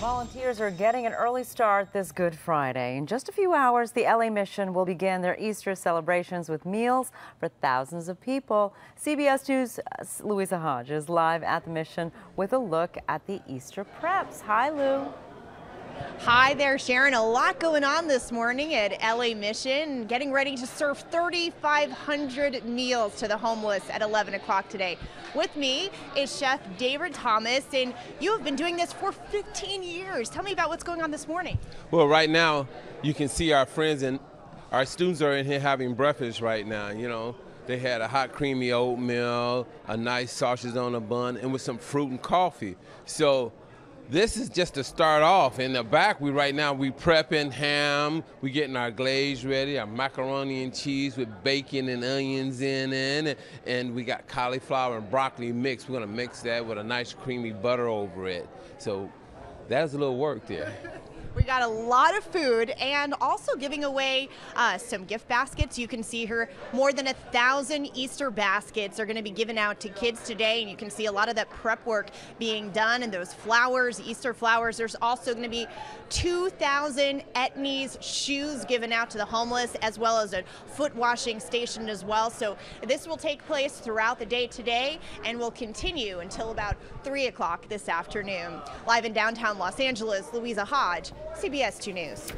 volunteers are getting an early start this Good Friday. In just a few hours, the LA Mission will begin their Easter celebrations with meals for thousands of people. CBS News' Louisa Hodge is live at the mission with a look at the Easter preps. Hi, Lou. Hi there, Sharon. A lot going on this morning at LA Mission, getting ready to serve 3,500 meals to the homeless at 11 o'clock today. With me is Chef David Thomas, and you have been doing this for 15 years. Tell me about what's going on this morning. Well, right now, you can see our friends and our students are in here having breakfast right now, you know. They had a hot creamy oatmeal, a nice sausage on a bun, and with some fruit and coffee. So this is just to start off. In the back, we right now we prepping ham. We getting our glaze ready, our macaroni and cheese with bacon and onions in it, and we got cauliflower and broccoli mix. We're gonna mix that with a nice creamy butter over it. So that's a little work there. We got a lot of food and also giving away uh, some gift baskets. You can see here more than a thousand Easter baskets are going to be given out to kids today, and you can see a lot of that prep work being done and those flowers, Easter flowers. There's also going to be 2,000 Etnies shoes given out to the homeless, as well as a foot washing station as well. So this will take place throughout the day today and will continue until about 3 o'clock this afternoon. Live in downtown Los Angeles, Louisa Hodge, CBS 2 News.